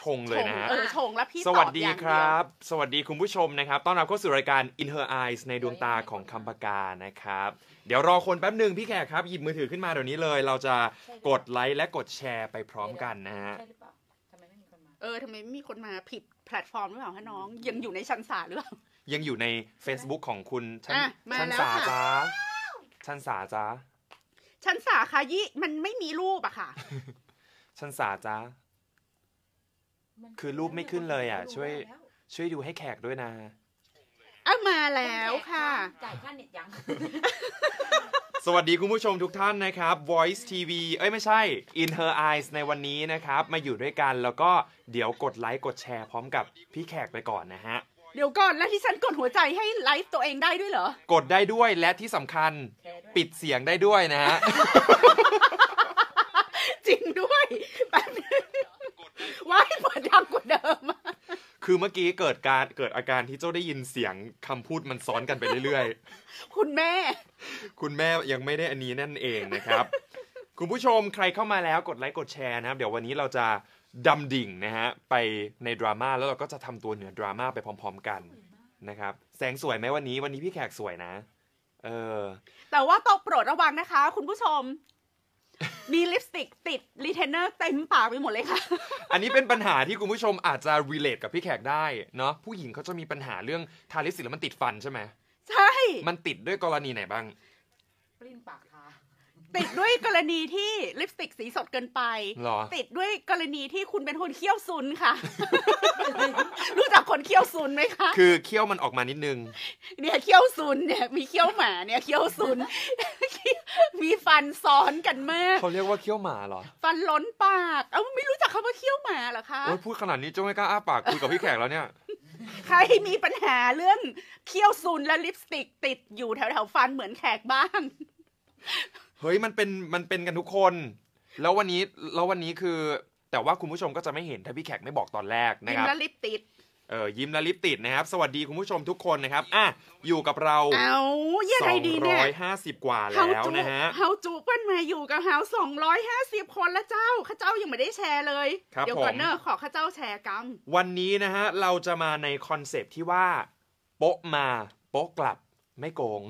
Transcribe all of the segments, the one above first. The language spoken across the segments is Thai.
ชงเลยนะฮะเออชงแล้วพี่สวัสดีตอบอย่างคเยรับ สวัสดีคุณผู้ชมนะครับต้อนรับเข้าสู่รายการ In Her Eyes ในดวงตาของคำปากานะครับ เดี๋ยวรอคนแป๊บหนึ่งพี่แขกครับ หยิบมือถือขึ้นมาเดี๋ยวนี้เลย เราจะกดไลค์และกดแชร์ไปพร้อมกันนะฮะใช่หรือเปล่าทำไมไม่มีคนมาเออทำไมไม่มีคนมาผิดแพลตฟอร์มหรือเปล่าคะน้อง ยังอยู่ในชั้นศาลหรือเปล่ายังอยู่ใน Facebook ของคุณชันอะมาชันแล้วสาค่ะจ้าชันสาจ้าชั้นศาลค่ะยี่มันไม่มีรูปอะค่ะชันสาจ้า คือรูปไม่ขึ้นเลยอะ ช่วย ช่วยดูให้แขกด้วยนะเอามาแล้วค่ะจ่ายค่าเน็ตยัง สวัสดีคุณผู้ชมทุกท่านนะครับ Voice TV เอ้ยไม่ใช่ In Her Eyes ในวันนี้นะครับ มาอยู่ด้วยกันแล้วก็เดี๋ยวกดไลค์กดแชร์พร้อมกับพี่แขกไปก่อนนะฮะ เดี๋ยวก่อนแล้วที่ฉันกดหัวใจให้ไลฟ์ตัวเองได้ด้วยเหรอ กดได้ด้วยและที่สำคัญแชร์ด้วยปิดเสียงได้ด้วยนะฮะ จริงด้วยแป๊บนึง ว้ายเปิดดังกว่าเดิมอะคือเมื่อกี้เกิดการเกิดอาการที่เจ้าได้ยินเสียงคำพูดมันซ้อนกันไปเรื่อยๆ คุณแม่ คุณแม่ยังไม่ได้อันนี้นั่นเองนะครับ คุณผู้ชมใครเข้ามาแล้วกดไลค์กดแชร์นะครับ เดี๋ยววันนี้เราจะดำดิ่งนะฮะไปในดราม่าแล้วเราก็จะทำตัวเหนือดราม่าไปพร้อม ๆ กันนะครับ แสงสวยไหมวันนี้วันนี้พี่แขกสวยนะ เออ แต่ว่าต้องโปรดระวังนะคะ คุณผู้ชม มีลิปสติกติดรีเทนเนอร์เต็มปากไปหมดเลยค่ะ อันนี้เป็นปัญหาที่คุณผู้ชมอาจจะ relate กับพี่แขกได้เนาะผู้หญิงเขาจะมีปัญหาเรื่องทาลิปสติกแล้วมันติดฟันใช่ไหมใช่ มันติดด้วยกรณีไหนบ้าง ปลิ้นปากทา ติดด้วยกรณีที่ลิปสติกสีสดเกินไปหรอติดด้วยกรณีที่คุณเป็นคนเคี้ยวซุนค่ะ รู้จักคนเคี้ยวซุนไหมคะ คือเคี้ยวมันออกมานิดนึง เนี่ยเคี้ยวซุนเนี่ยมีเคี้ยวหมาเนี่ยเคี้ยวซุน มีฟันซ้อนกันมากเขาเรียกว่าเคี้ยวหมาเหรอ ฟันล้นปาก เอ้าไม่รู้จักคำว่าเคี้ยวหมาเหรอคะโอ้ยพูดขนาดนี้เจ้าไม่กล้าอ้าปากคุยกับพี่แขกแล้วเนี่ยใครมีปัญหาเรื่องเคี้ยวซุนและลิปสติกติดอยู่แถวๆฟันเหมือนแขกบ้าง เฮ้ยมันเป็นมันเป็นกันทุกคน แล้ววันนี้แล้ววันนี้คือ แต่ว่าคุณผู้ชมก็จะไม่เห็นถ้าพี่แขกไม่บอกตอนแรกนะยิ้คมรับ และลิปติด เออยิ้มและลิปติดนะครับ สวัสดีคุณผู้ชมทุกคนนะครับ อะ อยู่กับเราเอายังไงดีเนี่ย250กว่าเฮาแล้วจูนะฮะ เฮาจูเปิ้นมาอยู่กับเฮาสองร้อยห้าสิบคนแล้วเจ้าข้าเจ้ายังไม่ได้แชร์เลย ครับเดี๋ยวก่อนผม เนอะขอข้าเจ้าแชร์กังวันนี้นะฮะ เราจะมาในคอนเซปต์ที่ว่า โป๊ะมา โป๊ะกลับไม่โกง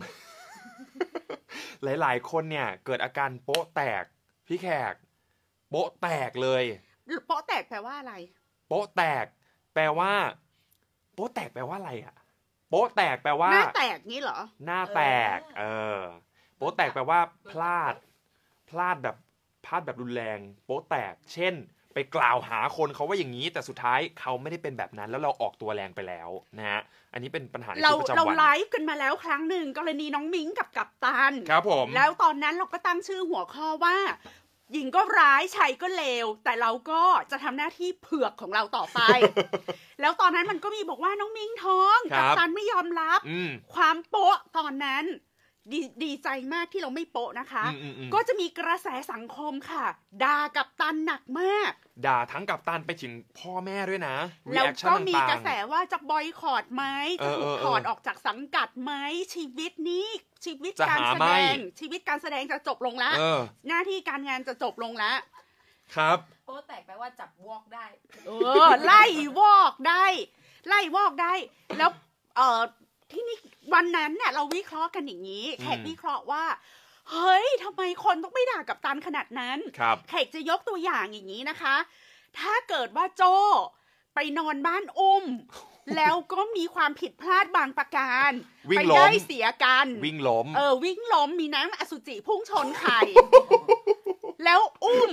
หลาย ๆ คนเนี่ย เกิดอาการโป๊ะแตก พี่แขก โป๊ะแตกเลยโป๊ะแตกแปลว่าอะไร โป๊ะแตก แปลว่า โป๊ะแตกแปลว่าอะไรอะโป๊ะแตกแปลว่า หน้าแตกงี้เหรอ หน้าแตก เออ โป๊ะแตกแปลว่า พลาด พลาดแบบพลาดแบบรุนแรง โป๊ะแตก เช่น ไปกล่าวหาคนเขาว่าอย่างนี้ แต่สุดท้ายเขาไม่ได้เป็นแบบนั้น แล้วเราออกตัวแรงไปแล้วนะฮะ อันนี้เป็นปัญหาในชีเราวิตประเราจำวันไลฟ์กันมาแล้วครั้งหนึ่งกรณีน้องมิ้งกับกัปตันครับผมแล้วตอนนั้นเราก็ตั้งชื่อหัวข้อว่าหญิงก็ร้ายชายก็เลว แต่เราก็จะทำหน้าที่เผือกของเราต่อไป แล้วตอนนั้นมันก็มีบอกว่าน้องมิ้งท้องครักับตันไม่ยอมรับอืมความโป๊ะตอนนั้นดีดีใจมากที่เราไม่โป๊ะนะคะอืมอืมอืมก็จะมีกระแสสังคมค่ะด่ากับตันหนักมาก ด่าทั้งกับตันไปถึงพ่อแม่ด้วยนะ แล้ว reaction ก็มีต่างๆกระแสว่าจะบอยคอรดไหมเอจะอถูกเออถอดออกจากสังกัดไหมชีวิตนี้ชีวิตจะการหาแสไหมดง ชีวิตการแสดงจะจบลงแล้วเออหน้าที่การงานจะจบลงแล้วครับโป๊ะแตกแปลว่าจับวอกได้ เออ ไล่วอกได้ ไล่วอกได้ แล้วเออที่นี่วันนั้นเนี่ยเราวิเคราะห์กันอย่างนี้อืมแขกวิเคราะห์ว่า เฮ้ยทำไมคนต้องไม่ด่ากับตันขนาดนั้นครับแขกจะยกตัวอย่างอย่างนี้นะคะ ถ้าเกิดว่าโจไปนอนบ้านอุ้ม แล้วก็มีความผิดพลาดบางประการวิ่ไปงล้มได้เสียกันวิ่งล้มเออวิ่งล้มมีน้ำอสุจิพุ่งชนไข่แล้วอุ้ม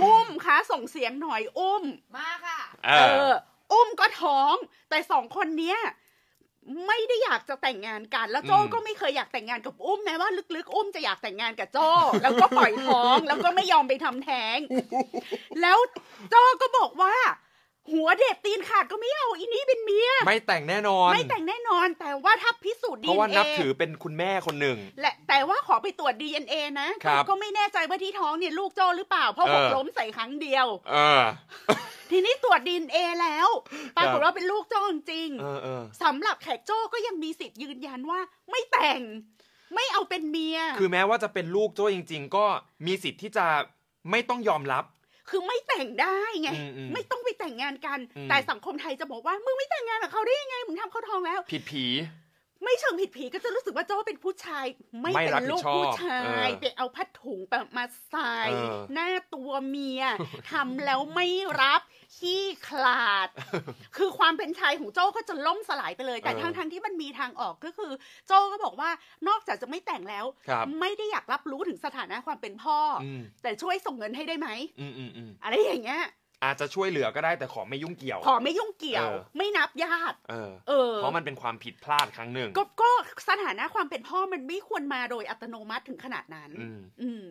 อุ้มคะส่งเสียงหน่อยอุ้ม มาค่ะ เอเออออุ้มก็ท้อง แต่สองคนเนี้ย ไม่ได้อยากจะแต่งงานกัน แล้วโจ้อืมก็ไม่เคยอยากแต่งงานกับอุ้มแม้ว่าลึกๆ อุ้มจะอยากแต่งงานกับโจ้แล้วก็ปล่อยท้องแล้วก็ไม่ยอมไปทำแท้ง แล้วโจ้ก็บอกว่า หัวเด็ดตีนขาดก็ไม่เอาอีนี่เป็นเมีย ไม่แต่งแน่นอน ไม่แต่งแน่นอน แต่ว่าถ้าพิสูจน์เพดีราะว่าเอ็นับถือเป็นคุณแม่คนหนึ่งและแต่ว่าขอไปตรวจ DNA นะครับก็ไม่แน่ใจว่าที่ท้องเนี่ยลูกโจ้หรือเปล่า เพราะเอหอกล้มใส่ครั้งเดียว เออ ทีนี้ตรวจ DNA แล้วปรากครัฏบว่าเป็นลูกโจ้จริงเออเออสำหรับแขกโจ้ก็ยังมีสิทธิ์ยืนยันว่า ไม่แต่ง ไม่เอาเป็นเมีย คือแม้ว่าจะเป็นลูกโจ้จริง ๆ ก็มีสิทธิ์ที่จะไม่ต้องยอมรับ คือไม่แต่งได้ไงอืมอืมไม่ต้องไปแต่งงานกันอืมแต่สังคมไทยจะบอกว่ามึงไม่แต่งงานกับเขาได้ยังไงมึงทำเขาท้องแล้ว ผิดผี ไม่เชิงผิดผีก็จะรู้สึกว่าโจ้เป็นผู้ชาย ไม่ไม่เป็รับนผิดลูกชอบผู้ชาย เออไปเอาผ้าถุงแบบมาใส่ เออ หน้าตัวเมียทำแล้วไม่รับขี้ขลาด คือความเป็นชายของโจ้ก็จะล่มสลายไปเลย แต่เออทั้งทั้งๆที่มันมีทางออกก็คือ โจ้ก็บอกว่านอกจากจะไม่แต่งแล้ว ครับไม่ได้อยากรับรู้ถึงสถานะความเป็นพ่อออืมแต่ช่วยส่งเงินให้ได้ไหม อืมอืมอืมอะไรอย่างเงี้ย อาจจะช่วยเหลือก็ได้แต่ขอไม่ยุ่งเกี่ยว ขอไม่ยุ่งเกี่ยว เออ ไม่นับญาติ เออ เออ เพราะมันเป็นความผิดพลาดครั้งหนึ่งก็ก็สถานะความเป็นพ่อมันไม่ควรมาโดยอัตโนมัติถึงขนาดนั้น อืม อืม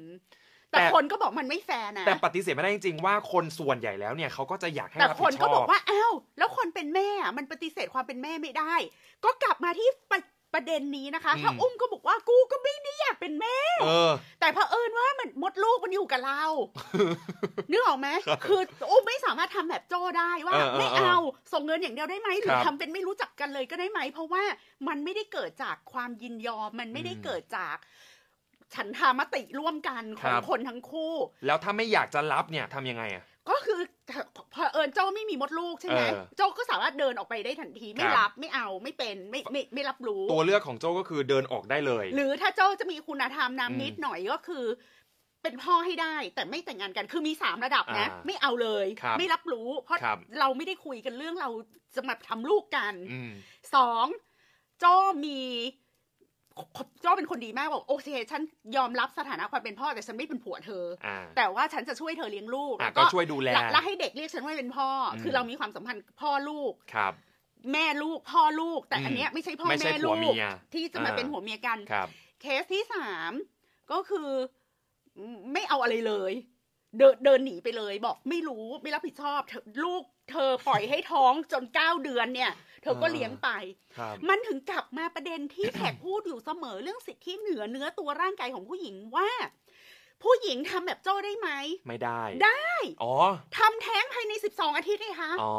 แต่แต่ คนก็บอกมันไม่แฟร์นะ แต่ปฏิเสธไม่ได้จริงๆว่าคนส่วนใหญ่แล้วเนี่ยเขาก็จะอยากให้แต่รับคผินดชก็อบบอกว่าอ้าวแล้วคนเป็นแม่อะมันปฏิเสธความเป็นแม่ไม่ได้ ก็กลับมาที่ประ ประเด็นนี้นะคะ ถ้าอืมอุ้มก็บอกว่ากูก็ไม่ได้อยากเป็นแม่เออแต่เผอิญว่ามันมดลูกมันอยู่กับเรานึกออกไหมครับคืออุ้มไม่สามารถทำแบบโจ้ได้ว่าเออเออไม่เออเอาส่งเงินอย่างเดียวได้ไหมหรือครับทำเป็นไม่รู้จักกันเลยก็ได้ไหม เพราะว่ามันไม่ได้เกิดจากความยินยอม มันไม่ได้อืมเกิดจากฉันทามติร่วมกันขครัองบคนทั้งคู่ แล้วถ้าไม่อยากจะรับเนี่ยทำยังไงอะก็คือ เผอิญโจ้ไม่มีมดลูกใช่ไหมเออโจ้ก็สามารถเดินออกไปได้ทันทีไม่ครับรับไม่เอาไม่เป็นไม่ไม่ไม่รับรู้ ตัวเลือกของโจก็คือเดินออกได้เลย หรือถ้าโจ้จะมีคุณธรรมอืมนำนิดหน่อยก็คือ เป็นพ่อให้ได้แต่ไม่แต่งงานกันคือมีสามระดับนะอ่าไม่เอาเลยครับไม่รับรู้ เพราะครับเราไม่ได้คุยกันเรื่องเราจะมาทำลูกกันอืมสองโจ้มี โจ้เป็นคนดีมากบอกโอเคฉันยอมรับสถานะความเป็นพ่อแต่ฉันไม่เป็นผัวเธออ่าแต่ว่าฉันจะช่วยเธอเลี้ยงลูกอะแล้วก็ช่วยดูแลและและให้เด็กเรียกฉันว่าเป็นพ่ออมคือเรามีความสัมพันธ์พ่อลูกครับ แม่ลูกพ่อลูก แต่อืมอันเนี้ยไม่ใช่พ่อไม่ใช่แม่ผัลูวกเมียที่จะมาอ่าเป็นหัวเมียกันครับ เคสที่สามก็คือไม่เอาอะไรเลย เดินเดินหนีไปเลยบอกไม่รู้ไม่รับผิดชอบเธอลูกเธอปล่อยให้ท้องจนเก้าเดือนเนี่ย เธอก็อ่าเลี้ยงไปครับมันถึงกลับมาประเด็นที่แขกพูดอยู่เสมอเรื่องสิทธิเหนือเนื้อตัวร่างกายของผู้หญิงว่า ผู้หญิงทำแบบโจ้ได้ไหม ไม่ได้ ได้ อ๋อทำแท้งภาย ใน12อาทิตย์เลยคะอ๋อ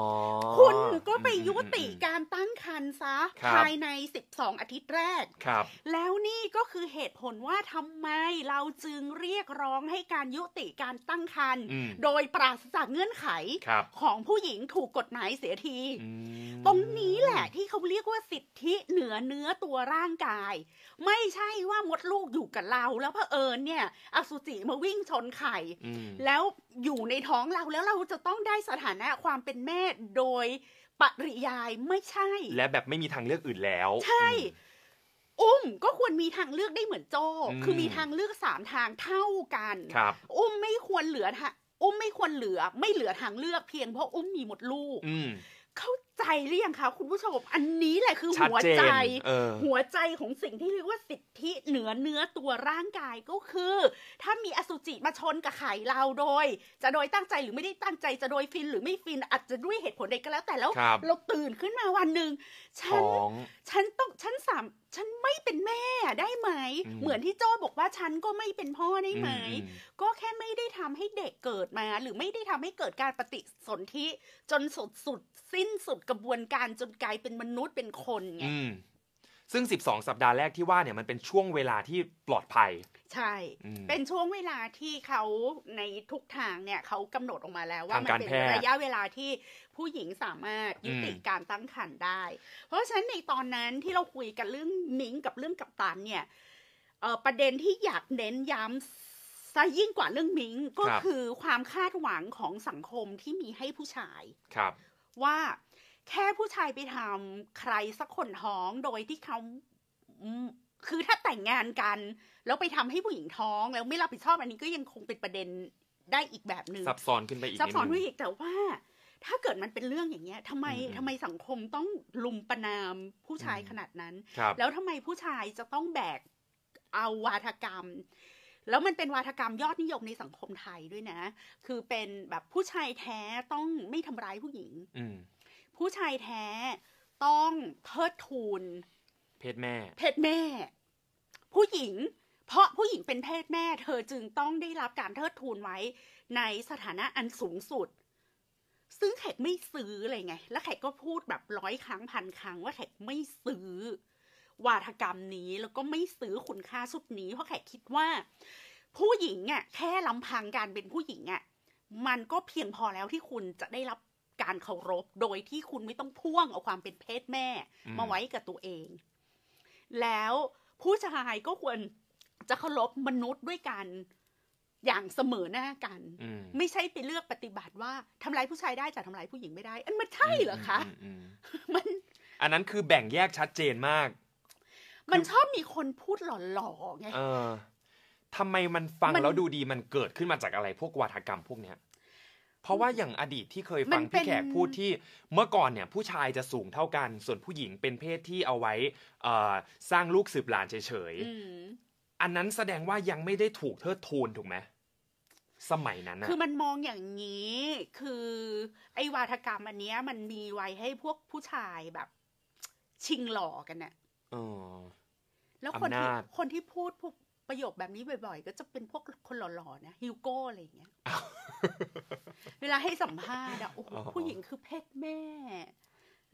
คุณก็ไปยุติอืมอืมการตั้งครรภ์ซะครับภายใน 12 อาทิตย์แรกครับ แล้วนี่ก็คือเหตุผลว่าทำไมเราจึงเรียกร้องให้การยุติการตั้งครรภ์อืมโดยปราศจากเงื่อนไขครับของผู้หญิงถูกกฎหมายเสียทีอืมตรงนี้แหละที่เขาเรียกว่าสิทธิเหนือเนื้อตัวร่างกาย ไม่ใช่ว่ามดลูกอยู่กับเราแล้วเผอิญเนี่ยอสุจิมาวิ่งชนไข่อืมแล้วอยู่ในท้องเราแล้วเราจะต้องได้สถานะความเป็นแม่โดยปริยายไม่ใช่ และแบบไม่มีทางเลือกอื่นแล้ว ใช่ อุ้มก็ควรมีทางเลือกได้เหมือนโจอืมคือมีทางเลือกสามทางเท่ากันครับอุ้มไม่ควรเหลือทางอุ้มไม่ควรเหลือ ไม่เหลือทางเลือกเพียงเพราะอุ้มมีหมดลูกอืมเข้า ใจหรือยังคะคุณผู้ชม อันนี้แหละคือชัดหัวเจนใจเออหัวใจของสิ่งที่เรียกว่าสิทธิเหนือเนื้อตัวร่างกายก็คือ ถ้ามีอสุจิมาชนกับไข่เราโดย จะโดยตั้งใจหรือไม่ได้ตั้งใจจะโดยฟินหรือไม่ฟินอาจจะด้วยเหตุผลใดก็แล้วแต่แล้วครับเราตื่นขึ้นมาวันหนึ่งฉันท้องฉันต้องฉันสามฉันไม่เป็นแม่ได้ไหมอืมเหมือนที่โจ้บอกว่าฉันก็ไม่เป็นพ่อได้ไหมอืมก็แค่ไม่ได้ทำให้เด็กเกิดมา หรือไม่ได้ทำให้เกิดการปฏิสนธิจนสุดสุดสิ้นสุดกระบวนการจนกลายเป็นมนุษย์เป็นคนไงอืม ซึ่ง 12 สัปดาห์แรกที่ว่าเนี่ยมันเป็นช่วงเวลาที่ปลอดภัย ใช่อืมเป็นช่วงเวลาที่เขาในทุกทางเนี่ยเขากำหนดออกมาแล้วว่าทางมัการเป็นแพทย์ระยะเวลาที่ผู้หญิงสามารถยุติอืมการตั้งครรภ์ได้ เพราะฉะนั้นในตอนนั้นที่เราคุยกันเรื่องมิงกับเรื่องกัปตันเนี่ยเอ่อประเด็นที่อยากเน้นย้ำซะยิ่งกว่าเรื่องมิงก็ครับคือความคาดหวังของสังคมที่มีให้ผู้ชายครับว่า แค่ผู้ชายไปทำใครสักคนท้องโดยที่เขาอืมคือถ้าแต่งงานกัน แล้วไปทำให้ผู้หญิงท้อง แล้วไม่รับผิดชอบอันนี้ก็ยังคงเป็นประเด็นได้อีกแบบหนึ่งซับซ้อนขึ้นไปอีกซับซ้อนดด้นึวยงอีกแต่ว่า ถ้าเกิดมันเป็นเรื่องอย่างเงี้ยทำไมอืมทำไมสังคมต้องลุมประนามผู้ชายอืมขนาดนั้นครับแล้วทำไมผู้ชายจะต้องแบกเอาวาทกรรม แล้วมันเป็นวาทกรรมยอดนิยมในสังคมไทยด้วยนะ คือเป็นแบบผู้ชายแท้ต้องไม่ทำร้ายผู้หญิง อืม ผู้ชายแท้ต้องเทิดทูน เพศแม่ เพศแม่ ผู้หญิง เพราะผู้หญิงเป็นเพศแม่ เธอจึงต้องได้รับการเทิดทูนไว้ ในสถานะอันสูงสุด ซึ่งแขกไม่ซื้อเลยไง แล้วแขกก็พูดแบบร้อยครั้งพันครั้งว่าแขกไม่ซื้อ วาทกรรมนี้แล้วก็ไม่ซื้อคุณค่าสุดนี้ เพราะแขกคิดว่า ผู้หญิงอะแค่ลำพังการเป็นผู้หญิงอะมันก็เพียงพอแล้วที่คุณจะได้รับ การเคารพโดยที่คุณไม่ต้องพ่วงเอาความเป็นเพศแม่อืมมาไว้กับตัวเอง แล้วผู้ชายก็ควรจะเคารพมนุษย์ด้วยกันอย่างเสมอหน้ากันอืมไม่ใช่ไปเลือกปฏิบัติว่าทำร้ายผู้ชายได้แต่ทำร้ายผู้หญิงไม่ได้ อันมันใช่เหรอคะมอืมมัน อันนั้นคือแบ่งแยกชัดเจนมาก มันชอบมีคนพูดหล่อๆไงเออทำไมมันฟังมันแล้วดูดีมันเกิดขึ้นมาจากอะไรพวกวาทกรรมพวกเนี้ย เพราะว่าอย่างอดีตที่เคยฟังมันเป็นพี่แขกพูดที่เมื่อก่อนเนี่ยผู้ชายจะสูงเท่ากัน ส่วนผู้หญิงเป็นเพศที่เอาไว้เอ่อสร้างลูกสืบหลานเฉยอืมๆอันนั้นแสดงว่ายังไม่ได้ถูกเทิดทูนถูกไหมสมัยนั้นนะคือมันมองอย่างนี้ คือไอ้วาทกรรมอันเนี้ย มันมีไว้ให้พวกผู้ชายแบบ ชิงหล่อกันน่ะเออแล้วคนที่อำนาจคนที่พูดพวก ประโยคแบบนี้บ่อยๆ ก็จะเป็นพวกคนหล่อๆนะฮิวโก้อะไรอย่างเงี้ย เวลาให้สัมภาษณ์อะโอ้โหอ๋อผู้หญิงคือเพศแม่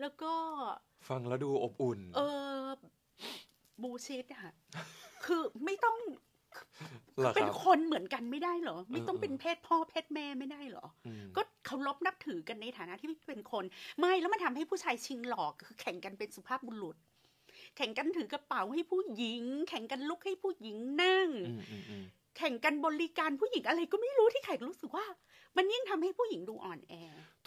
แล้วก็ ฟังแล้วดูอบอุ่น เออบูชิดอะคือไม่ต้องเหรอเป็คนรับคนเหมือนกันไม่ได้เหรอ ไม่ต้องเออเป็นเพศพ่อเพศแม่ไม่ได้เหรออืมก็เคารพนับถือกันในฐานะที่เป็นคน ไม่แล้วมันทำให้ผู้ชายชิงหลอกคือแข่งกันเป็นสุภาพบุรุษ แข่งกันถือกระเป๋าให้ผู้หญิง แข่งกันลุกให้ผู้หญิงนั่งอืมอืมอืมแข่งกันบริการผู้หญิงอะไรก็ไม่รู้ที่แขกรู้สึกว่า มันยิ่งทำให้ผู้หญิงดูอ่อนแอ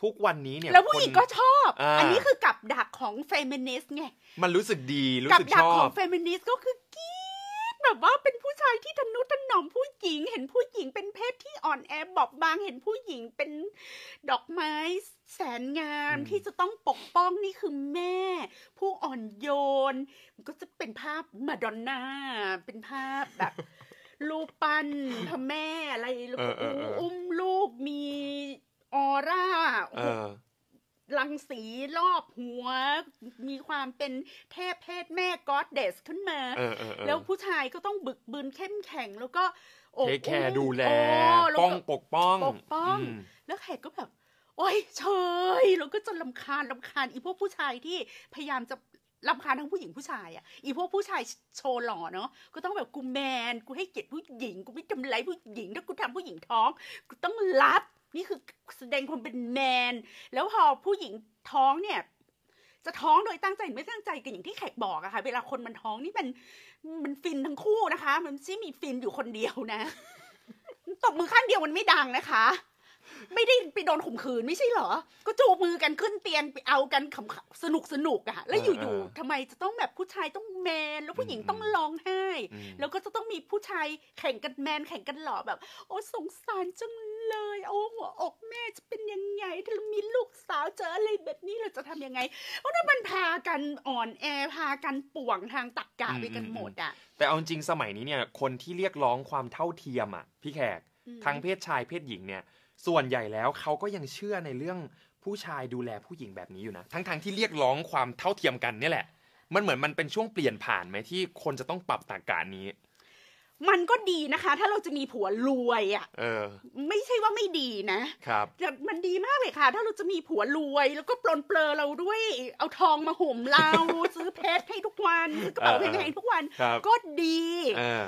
ทุกวันนี้เนี่ย แล้วผู้หญิงคนก็ชอบอ่าอันนี้คือกับดักของเฟมินิสต์ไง มันรู้สึกดีรู้กับสึกดัชอขอบงเฟมินิสต์ก็คือกรี๊ด แบบว่าเป็นผู้ชายที่ทนุถนอมผู้หญิง เห็นผู้หญิงเป็นเพศที่อ่อนแอบอบบาง เห็นผู้หญิงเป็นดอกไม้แสนงามอืมที่จะต้องปกป้องนี่คือแม่ ผู้อ่อนโยน มันก็จะเป็นภาพมาดอนน่าเป็นภาพแบบรูปปั้นพระแม่อะไรแล้วก็เออเออเอออุ้มลูกมีออร่าเออ รังสีรอบหัว มีความเป็นเทพเพศแม่ก็อดเดสขึ้นมาเออเออเออแล้วผู้ชายก็ต้องบึกบึนเข้มแข็งแล้วก็อบเทคแคอุ้ร์มดูแลโอ้แล้วป้องก็ปกป้องปกป้องมแล้วแขกก็แบบ โอ๊ยเฉยแล้วก็จะลำคาญลำคาญอีพวกผู้ชายที่พยายามจะลำคาญทั้งผู้หญิงผู้ชายอะอีพวกผู้ชายโชว์หล่อเนาะก็ต้องแบบกูแมนกูให้เกียรติผู้หญิง กูไม่ทำไรายผู้หญิงถ้ากูทำผู้หญิงท้อง กูต้องรับ นี่คือแสดงความเป็นแมน แล้วพอผู้หญิงท้องเนี่ย จะท้องโดยตั้งใจหรือไม่ตั้งใจกันอย่างที่แขกบอกอะค่ะ เวลาคนมันท้องนี่มันมันฟินทั้งคู่นะคะ มันไม่ใช่มีฟินอยู่คนเดียวนะตบมือข้างเดียวมันไม่ดังนะคะ ไม่ได้ไปโดนข่มขืนไม่ใช่เหรอ ก็จูบมือกันขึ้นเตียงไปเอากันขำๆสนุกสนุกอะแล้วอยู่ๆทำไมจะต้องแบบผู้ชายต้องแมน แล้วผู้หญิงต้องร้องไห้อืมแล้วก็จะต้องมีผู้ชายแข่งกันแมนแข่งกันหล่อแบบ โอ้สงสารจัง เลย โอ้หัวอกแม่จะเป็นยังไง ถ้าเรามีลูกสาวเจออะไรแบบนี้เราจะทำยังไง เพราะถ้ามันพากันอ่อนแอพากันป่วงทางตักกะไปกันหมดอะ แต่เอาจริงสมัยนี้เนี่ย คนที่เรียกร้องความเท่าเทียมอะ พี่แขกอืมทั้งเพศชายเพศหญิงเนี่ย ส่วนใหญ่แล้วเขาก็ยังเชื่อในเรื่องผู้ชายดูแลผู้หญิงแบบนี้อยู่นะ ทั้งๆที่เรียกร้องความเท่าเทียมกันเนี่ยแหละ มันเหมือนมันเป็นช่วงเปลี่ยนผ่านไหมที่คนจะต้องปรับตากานี้ มันก็ดีนะคะ ถ้าเราจะมีผัวรวยอะเออไม่ใช่ว่าไม่ ดีนะครับแต่มันดีมากเลยค่ะ ถ้าเราจะมีผัวรวย แล้วก็ปลนเปลือเราด้วย เอาทองมาห่มเราซื้อเพชรให้ทุกวันซื้อกระเป๋าเออแพงๆทุกวันครับก็ดีเออ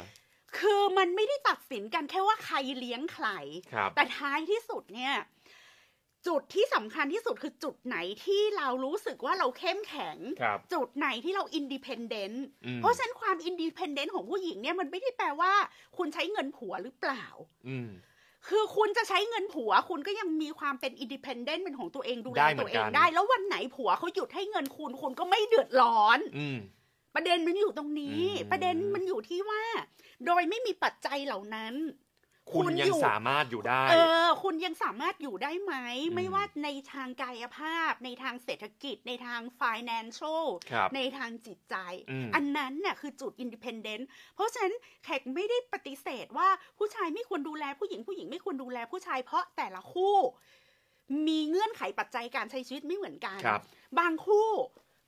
คือมันไม่ได้ตัดสินกันแค่ว่าใครเลี้ยงใครครับแต่ท้ายที่สุดเนี่ยจุดที่สำคัญที่สุดคือจุดไหนที่เรารู้สึกว่าเราเข้มแข็งครับจุดไหนที่เรา independent อืมเพราะฉะนั้นความ independent ของผู้หญิงเนี่ยมันไม่ได้แปลว่า คุณใช้เงินผัวหรือเปล่าอืม คือคุณจะใช้เงินผัว คุณก็ยังมีความเป็น independent เป็นของตัวเองดูแลได้เหมืตัอวนเอกังนได้ แล้ววันไหนผัวเขาหยุดให้เงินคุณคุณก็ไม่เดือดร้อน อืมประเด็นมันอยู่ตรงนี้อืมประเด็นมันอยู่ที่ว่า โดยไม่มีปัจจัยเหล่านั้น คุณคุณยังอยู่สามารถอยู่ได้ เออ คุณยังสามารถอยู่ได้ไหมอืมไม่ว่าในทางกายภาพ ในทางเศรษฐกิจ ในทาง financial ครับในทางจิตใจอืมอันนั้นน่ะคือจุด independent เพราะฉะนั้นแขกไม่ได้ปฏิเสธว่าผู้ชายไม่ควรดูแลผู้หญิงผู้หญิงไม่ควรดูแลผู้ชายเพราะแต่ละคู่ มีเงื่อนไขปัจจัยการใช้ชีวิตไม่เหมือนกันครับบางคู่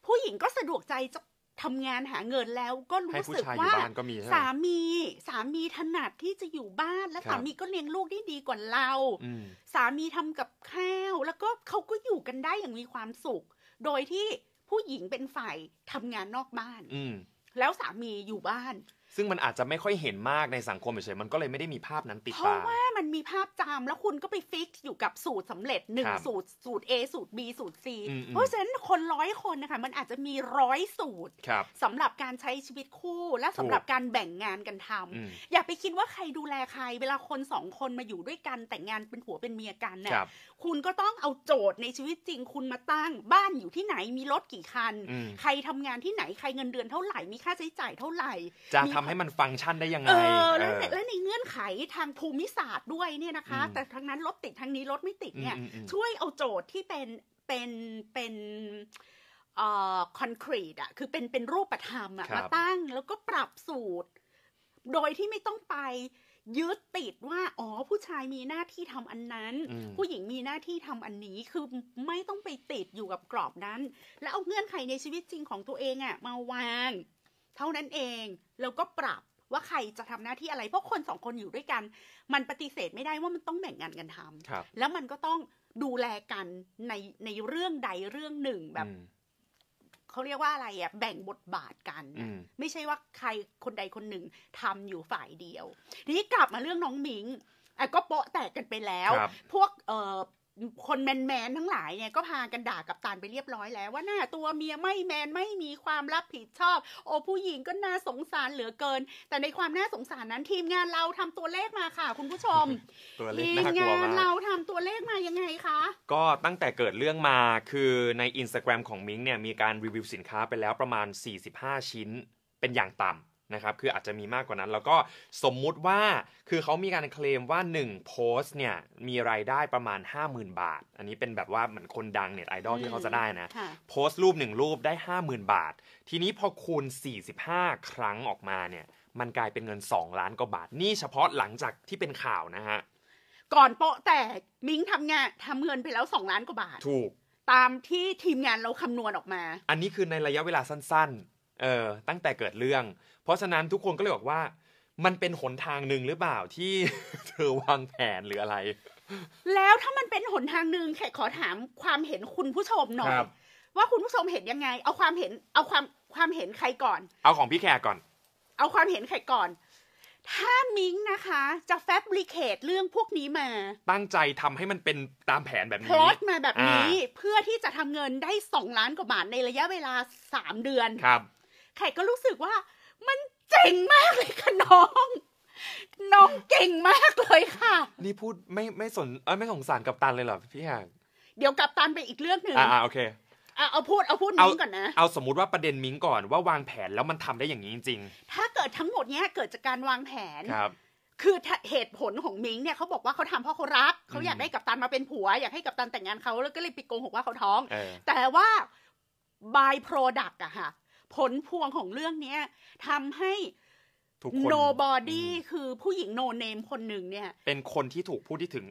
ผู้หญิงก็สะดวกใจจะ ทำงานหาเงินแล้วก็ให้รู้ผู้สึกชายอยู่ว่าบ้านก็มีใช่ไหมสามี สามีถนัดที่จะอยู่บ้านและครับสามีก็เลี้ยงลูกได้ดีกว่าเราอืมสามีทำกับข้าว แล้วก็เขาก็อยู่กันได้อย่างมีความสุข โดยที่ผู้หญิงเป็นฝ่ายทำงานนอกบ้านอืมแล้วสามีอยู่บ้าน ซึ่งมันอาจจะไม่ค่อยเห็นมากในสังคมเฉยๆมันก็เลยไม่ได้มีภาพนั้นติดเพราะตาว่ามันมีภาพจำแล้วคุณก็ไปฟิกซ์อยู่กับสูตรสำเร็จหนึ่งครับสูตรสูตร A สูตร B สูตร C อืมๆเพราะฉะนั้นคนร้อยคนนะคะมันอาจจะมีร้อยสูตรครับสำหรับการใช้ชีวิตคู่และสำหรับการแบ่งงานกันทำอืมอย่าไปคิดว่าใครดูแลใคร เวลาคนสองคนมาอยู่ด้วยกันแต่งงานเป็นผัวเป็นเมียกันคเนี่ยรับ คุณก็ต้องเอาโจทย์ในชีวิตจริงคุณมาตั้ง บ้านอยู่ที่ไหนมีรถกี่คันอืมใครทำงานที่ไหนใครเงินเดือนเท่าไหร่มีค่าใช้จ่ายเท่าไหร่ จะมีทำให้มันฟังก์ชันได้ยังไงเออและเออในและในเงื่อนไขทางภูมิศาสตร์ด้วยเนี่ยนะคะอืมแต่ทั้งนั้นรถติดทั้งนี้รถไม่ติดเนี่ยอืมอืมอืมช่วยเอาโจทย์ที่เป็นเป็นเป็นเอ่อคอนกรีตอะคือเป็นเป็นรูปธรรมอะครับมาตั้งแล้วก็ปรับสูตร โดยที่ไม่ต้องไป ยึดติดว่าอ๋อผู้ชายมีหน้าที่ทำอันนั้นอืมผู้หญิงมีหน้าที่ทำอันนี้คือไม่ต้องไปติดอยู่กับกรอบนั้น แล้วเอาเงื่อนไขในชีวิตจริงของตัวเองอะมาวาง เท่านั้นเองแล้วก็ปรับว่าใครจะทำหน้าที่อะไร เพราะคนสองคนอยู่ด้วยกัน มันปฏิเสธไม่ได้ว่ามันต้องแบ่งงานกันทำครับแล้วมันก็ต้องดูแลกันในในเรื่องใดเรื่องหนึ่งแบบอืม เขาเรียกว่าอะไรอะแบ่งบทบาทกันอืนะมไม่ใช่ว่าใครคนใดคนหนึ่งทำอยู่ฝ่ายเดียวทีนี้กลับมาเรื่องน้องมิงอะก็โปะแตกกันไปแล้วครับพวกเอ่อ คนแมนแมนๆทั้งหลายเนี่ยก็พากันด่ากับตานไปเรียบร้อยแล้ว ว่าหน้าตัวเมียไม่แมนไม่มีความรับผิดชอบ โอ้ผู้หญิงก็น่าสงสารเหลือเกิน แต่ในความน่าสงสารนั้นทีมงานเราทำตัวเลขมาค่ะ คุณผู้ชมตัวเลขทีมน่ากลังาวนมากเราทำตัวเลขมายังไงคะ ก็ตั้งแต่เกิดเรื่องมาคือใน Instagram ของมิงเนี่ยมีการรีวิวสินค้าไปแล้วประมาณ 45 ชิ้นเป็นอย่างต่ำ นะครับคืออาจจะมีมากกว่านั้น แล้วก็สมมุติว่าคือเขามีการเคลมว่า 1 โพสต์เนี่ยมีรายได้ประมาณ 50,000 บาท อันนี้เป็นแบบว่าเหมือนคนดังเน็ตไอดอลที่เขาจะได้นะค่ะโพสต์รูปหนึ่งรูปได้ 50,000 บาท ทีนี้พอคูณ 45 ครั้งออกมาเนี่ยมันกลายเป็นเงิน 2 ล้านกว่าบาท นี่เฉพาะหลังจากที่เป็นข่าวนะฮะก่อนโปะแต่มิงทำงานทำเงินไปแล้วสองล้านกว่าบาท ถูก ตามที่ทีมงานเราคำนวณออกมา อันนี้คือในระยะเวลาสั้น ๆ เออตั้งแต่เกิดเรื่อง เพราะฉะนั้นทุกคนก็เลยบอกว่า มันเป็นหนทางหนึ่งหรือเปล่าที่เธอวางแผนหรืออะไร แล้วถ้ามันเป็นหนทางหนึ่งแขกขอถามความเห็นคุณผู้ชมหน่อยครับ ว่าคุณผู้ชมเห็นยังไง เอาความเห็นเอาความความเห็นใครก่อน เอาของพี่แขกก่อน เอาความเห็นใครก่อน ถ้ามิงนะคะ จะแฟบริเคตเรื่องพวกนี้มาตั้งใจทำให้มันเป็นตามแผนแบบโพนี้สต์มาแบบนี้ เพื่อที่จะทำเงินได้สองล้านกว่าบาทในระยะเวลาสามเดือน ครับ แขกก็รู้สึกว่า มันเจ๋งมากเลยค่ะน้อง น้องเก่งมากเลยค่ะ นี่พูดไม่ไม่สนเอยไม่สงสารกับตันเลยเหรอพี่แขกเดี๋ยวกลับตันไปอีกเรื่องหนึ่งอ่าโอเคอะเอาพูดเอาพูดเอามิงก่อนนะ เอาสมมุติว่าประเด็นมิงก่อนว่าวางแผนแล้วมันทำได้อย่างนี้จริงถ้าเกิดทั้งหมดเนี้ยเกิดจากการวางแผนๆครับคือถ้าเหตุผลของมิงเนี่ยเขาบอกว่าเขาทำเพราะเขารักเขาอยากอืมได้กัปตันมาเป็นผัว อยากให้กัปตันแต่งงานเขาแล้วก็เลยไปโกหกว่าเขาท้องเออแต่ว่า by product อะค่ะ ผลพวงของเรื่องเนี้ยทำให้ทุกคน nobody อืมคือผู้หญิง no name คนหนึ่งเนี่ย เป็นคนที่ถูกพูดที่ถึง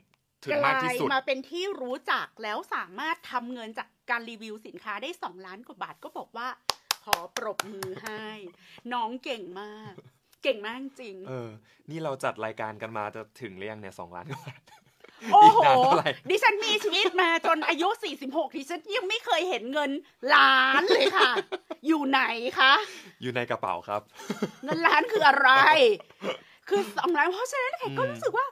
ถึงกมากลาที่ยสุด มาเป็นที่รู้จักแล้วสามารถทำเงินจากการรีวิวสินค้าได้สองล้านกว่าบาทก็บอกว่า ขอปรบมือให้ น้องเก่งมาก เก่งมากจริง เออ นี่เราจัดรายการกันมาจะถึงหรือยังเนี่ยสองล้านกว่าบาท โอ้โหอีกนานเท่าไหร่ดิฉันมีชีวิตมาจนอายุ 46 ดิฉันยังไม่เคยเห็นเงินล้านเลยค่ะ อยู่ไหนคะ อยู่ในกระเป๋าครับ เงินล้านคืออะไร คือสองล้านเพราะฉะนั้นแขกก็อืมรู้สึกว่า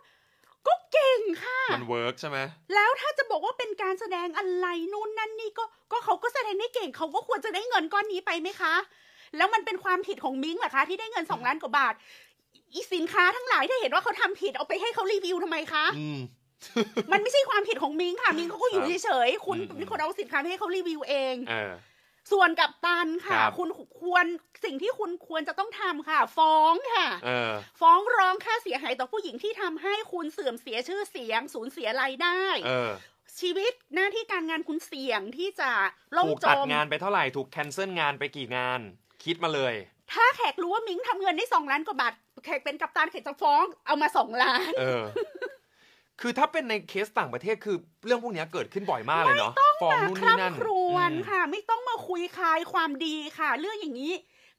ก็เก่งค่ะ มัน work ใช่ไหม แล้วถ้าจะบอกว่าเป็นการแสดงอะไรนู่นนั่นนี่ก็ ก็เขาก็แสดงได้เก่ง เขาก็ควรจะได้เงินก้อนนี้ไปไหมคะ แล้วมันเป็นความผิดของมิงเหรอคะ ที่ได้เงินสองล้านกว่าบาทอีสินค้าทั้งหลายถ้าเห็นว่าเขาทำผิดเอาไปให้เขารีวิวทำไมคะ อืม มันไม่ใช่ความผิดของมิงค่ะ มิงเขาก็อยู่ครับเฉยๆ คุณอืมเป็นคนเอาสินค้าไปให้เขารีวิวเองเออส่วนกับตันค่ะครับคุณควรสิ่งที่คุณควรจะต้องทำค่ะ ฟ้องค่ะเออฟ้องร้องค่าเสียหายต่อผู้หญิงที่ทำให้คุณเสื่อมเสียชื่อเสียง สูญเสียรายได้เออชีวิตหน้าที่การงานคุณเสี่ยงที่จะล่มถูกจตัดมงานไปเท่าไหร่ถูกแคนเซิลงานไปกี่งาน คิดมาเลย ถ้าแขกรู้ว่ามิงทำเงินได้สองล้านกว่าบาทแขกเป็นกัปตันแขกจะฟ้องเอามาสองล้านเออ คือถ้าเป็นในเคสต่างประเทศคือเรื่องพวกเนี้ยเกิดขึ้นบ่อยมากเลยเนาะฟ้องมานู่นคนี่นั่นร่ำครวญอืมค่ะ ไม่ต้องมาคุยคลายความดีค่ะ เรื่องอย่างนี้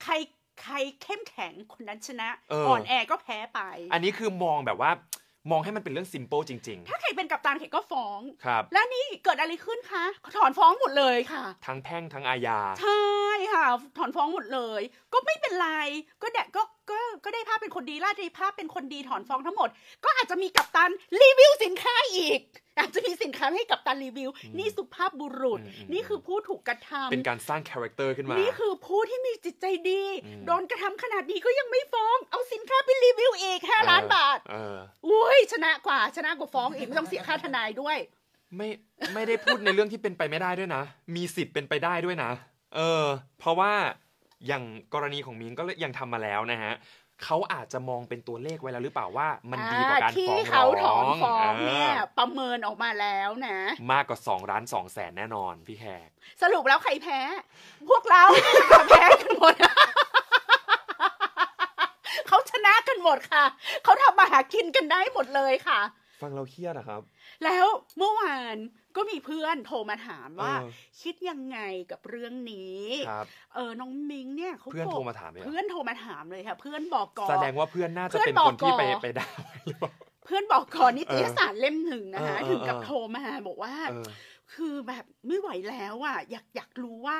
ใครใครเข้มแข็งคนนั้นชนะเอออ่อนแอก็แพ้ไป อันนี้คือมองแบบว่ามองให้มันเป็นเรื่อง simple จริงถ้าใครเป็นกัปตันแขกก็ฟ้องๆครับ และนี่เกิดอะไรขึ้นคะ ถอนฟ้องหมดเลยค่ะ ทั้งแพ่งทั้งอาญา ใช่ค่ะ ถอนฟ้องหมดเลย ก็ไม่เป็นไร ก็แดกก็ก็ก็ได้ภาพเป็นคนดีราดได้ภาพเป็นคนดีถอนฟ้องทั้งหมด ก็อาจจะมีกัปตันรีวิวสินค้าอีก อาจจะมีสินค้าให้กัปตันรีวิวอืมนี่สุภาพบุรุษอืมอืมนี่คือผู้ถูกกระทำเป็นการสร้าง character ขึ้นมา นี่คือผู้ที่มีจิตใจดีอืมโดนกระทำขนาดนี้ก็ยังไม่ฟ้อง เอาสินค้าไปรีวิวอีกห้าล้านบาทเอออุ้ยชนะกว่าชนะกว่าฟ้องอีกไม่ต้องเสียค่าทนายด้วย ไม่ไม่ได้พูดในเรื่องที่เป็นไปไม่ได้ด้วยนะ มีสิทธิ์เป็นไปได้ด้วยนะ เออ เพราะว่า อย่างกรณีของมิงก็ยังทำมาแล้วนะฮะเขาอาจจะมองเป็นตัวเลขไว้แล้วหรือเปล่าว่า มันดีกว่าการที่ฟ้องเขาถร้ออนงฟ้องเนี่ยเออประเมินออกมาแล้วนะ มากกว่า2ล้าน2แสนแน่นอนพี่แขกสรุปแล้วใครแพ้ พวกเราแพ้กันหมดเขาชนะกันหมดค่ะเขาทำมาหากินกันได้หมดเลยค่ะ ฟังเราเครียดนะครับ แล้วเมื่อวาน ก็มีเพื่อนโทรมาถามว่าเออคิดยังไงกับเรื่องนี้ครับเออน้องมิงเนี่ยเขาเพื่อนบกโทรมาถามเลยเหรอเพื่อนโทรมาถามเลยค่ะ เพื่อนบอกก่อนแสดงว่าเพื่อนน่าจะเพื่อนเป็นคนที่ไปบอกก่อนไปด่าไว้หรือเปล่าเพื่อนบอกก่อนนิตยสารเล่มหนึ่งนะคะเออเออถึงกับเออโทรมาบอกว่าเออคือแบบไม่ไหวแล้วอะอยากอยากรู้ว่า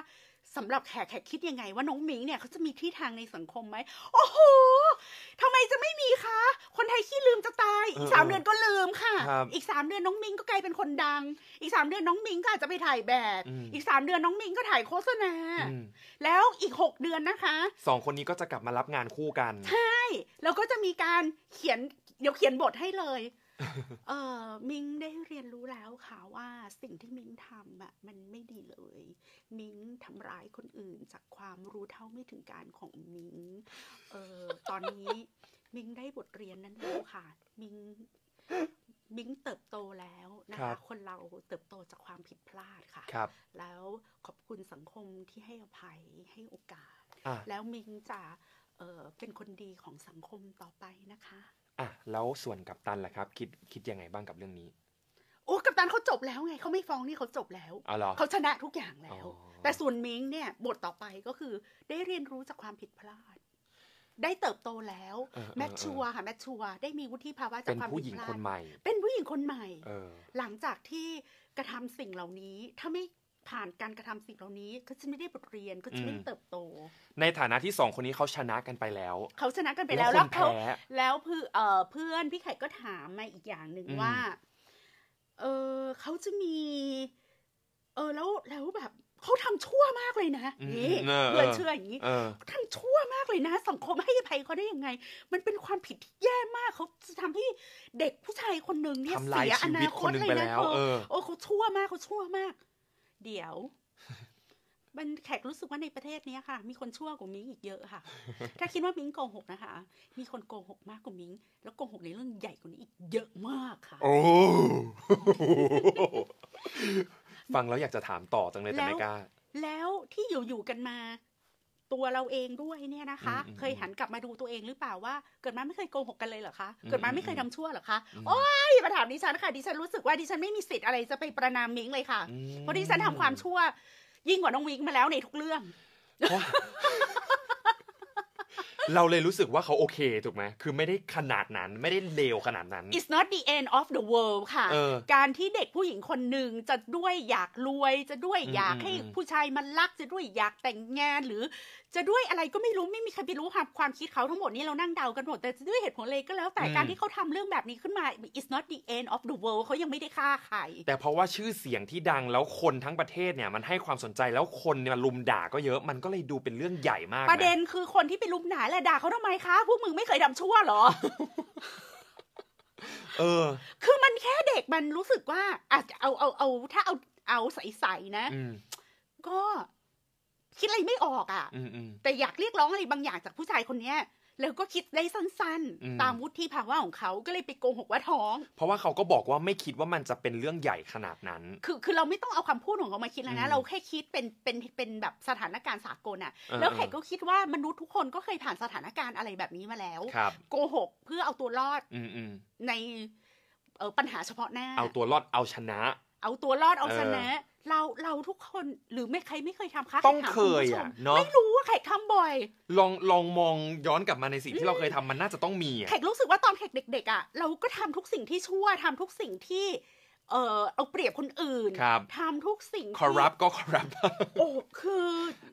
สำหรับแขกแขกคิดยังไง ว่าน้องมิงเนี่ยเขาจะมีที่ทางในสังคมไหมโอ้โหทำไมจะไม่มีคะ คนไทยขี้ลืมจะตาย อีกสามเออเดือนก็ลืมค่ะครับอีกสามเดือนน้องมิงก็กลายเป็นคนดัง อีกสามเดือนน้องมิงก็อาจจะไปถ่ายแบบอืมอีกสามเดือนน้องมิงก็ถ่ายโฆษณาอืมแล้วอีกหกเดือนนะคะสองคนนี้ก็จะกลับมารับงานคู่กัน ใช่ แล้วก็จะมีการเขียนเดี๋ยวเขียนบทให้เลย เออมิงได้เรียนรู้แล้วค่ะว่าสิ่งที่มิงทำอะมันไม่ดีเลย มิงทำร้ายคนอื่นจากความรู้เท่าไม่ถึงการของมิงเออตอนนี้มิงได้บทเรียนนั้นแล้วค่ะ มิงมิงเติบโตแล้วนะครัคะบคนเราเติบโตจากความผิดพลาดค่ะครับแล้วขอบคุณสังคมที่ให้อภัยให้โอกาสอะแล้วมิงจะเออเป็นคนดีของสังคมต่อไปนะคะ อะแล้วส่วนกับตันล่ะครับ คิดคิดยังไงบ้างกับเรื่องนี้ โอ้กัปตันเขาจบแล้วไงเขาไม่ฟ้องนี่เขาจบแล้วอ๋อเหรอ เขาชนะทุกอย่างแล้ว อ๋อ แต่ส่วนมิงเนี่ยบทต่อไปก็คือได้เรียนรู้จากความผิดพลาด ได้เติบโตแล้วเออเออแมทชัวร์ค่ะแมทชัวร์ได้มีวุฒิภาวะจาเป็กนความผู้ผิดหญิงพลาคดนใหม่ เป็นผู้หญิงคนใหม่ เออ หลังจากที่กระทำสิ่งเหล่านี้ถ้าไม่ ผ่านการกระทำสิ่งเหล่านี้ก็จะไม่ได้บทเรียนก็จะไม่ได้เติบโต ในฐานะที่สองคนนี้เขาชนะกันไปแล้ว เขาชนะกันไปแล้วคแล้วนเขาแพ้แล้วเพื่อเอ่อเพื่อนพี่ไข่ก็ถามมาอีกอย่างหนึ่งอืมว่า เออเขาจะมี เออแล้วแล้วแบบเขาทำชั่วมากเลยนะอืมนี่เออเพื่อนเชื่ออย่างนี้เออเขาทำชั่วมากเลยนะ สังคมให้อภัยเขาได้ยังไง มันเป็นความผิดที่แย่มากเขาจะทำให้เด็กผู้ชายคนหนึ่งเนี่ยทำลายเสียอชีวินาตคคนตหนึ่งเลยไปนะแล้วเธอเออโอ้เขาชั่วมากเขาชั่วมาก เดี๋ยวมันแขกรู้สึกว่าในประเทศเนี้ยค่ะ มีคนชั่วกว่ามิงอีกเยอะค่ะ ถ้าคิดว่ามิงโกหกนะคะ มีคนโกหกมากกว่ามิงแล้วโกหกในเรื่องใหญ่กว่านี้อีกเยอะมากค่ะ โอ้ฟังแล้วอยากจะถามต่อจังเลยแต่ไม่กล้า แล้วที่อยู่อยู่ๆกันมา ตัวเราเองด้วยเนี่ยนะคะอืมอืมเคยหันกลับมาดูตัวเองหรือเปล่าว่า เกิดมาไม่เคยโกหกกันเลยเหรอคะอืมเกิดมาไม่เคยทำชั่วเหรอคะอืมโอ้ยมาถามดิฉันค่ะ ดิฉันรู้สึกว่าดิฉันไม่มีสิทธิ์อะไรจะไปประนามมิงเลยค่ะอืมเพราะดิฉันทำความชั่ว ยิ่งกว่าน้องวิงมาแล้วในทุกเรื่อง เพราะเราเลยรู้สึกว่าเขาโอเคถูกไหมคือไม่ได้ขนาดนั้นไม่ได้เลวขนาดนั้น it's not the end of the world ค่ะเออการที่เด็กผู้หญิงคนหนึ่งจะด้วยอยากรวยจะด้วยอืมอยากให้อืมผู้ชายมันรักจะด้วยอยากแต่งงานหรือ จะด้วยอะไรก็ไม่รู้ไม่มีใครไปรู้ความความคิดเขาทั้งหมดนี้เรานั่งเดากันหมดแต่จะด้วยเหตุผลอะไรก็แล้วแต่อืมการที่เขาทำเรื่องแบบนี้ขึ้นมา it's not the end of the world เขายังไม่ได้ฆ่าใครแต่เพราะว่าชื่อเสียงที่ดังแล้วคนทั้งประเทศเนี่ยมันให้ความสนใจแล้วคนเนี่ยลุมด่าก็เยอะมันก็เลยดูเป็นเรื่องใหญ่มาก ประเด็นนคือคนที่ไปลุมหนาแหละด่าเขาทำไมคะ พวกมึงไม่เคยทำชั่วเหรอ เออ คือมันแค่เด็กมันรู้สึกว่าอาจจะเอาเอาเอาถ้าเอาเอาใสๆนะอืมก็คิดอะไรไม่ออกอะอืมอืมแต่อยากเรียกร้องอะไรบางอย่างจากผู้ชายคนเนี้ย แล้วก็คิดได้สั้นอืมๆตามวุฒิภาวะของเขาก็เลยไปโกหกว่าท้อง เพราะว่าเขาก็บอกว่าไม่คิดว่ามันจะเป็นเรื่องใหญ่ขนาดนั้น คือคือเราไม่ต้องเอาคำพูดของเขามาคิดแล้วนะอืมเราแค่คิดเป็นเป็นเป็นแบบสถานการณ์สากลอะเออแล้วแขกก็คิดว่ามนุษย์ทุกคนก็เคยผ่านสถานการณ์อะไรแบบนี้มาแล้วครับโกหกเพื่อเอาตัวรอดอืมอืมในเอ่อปัญหาเฉพาะหน้า เอาตัวรอดเอาชนะ เอาตัวรอดเอาเออชนะ เราเราทุกคนหรือไม่ใครไม่เคยทำคะต้องแขกถามเคยณผู้ชอะมเนาะไม่รู้ว่าแขกทำบ่อย ลองลองมองย้อนกลับมาในสิ่งที่เราเคยทำมันน่าจะต้องมีอะแขกรู้สึกว่าตอนแขกเด็ก ๆ อะ เราก็ทำทุกสิ่งที่ชั่วทำทุกสิ่งที่ เออเอาเปรียบคนอื่นครับทำทุกสิ่งที่คอรับก็คอรับโอ้คือ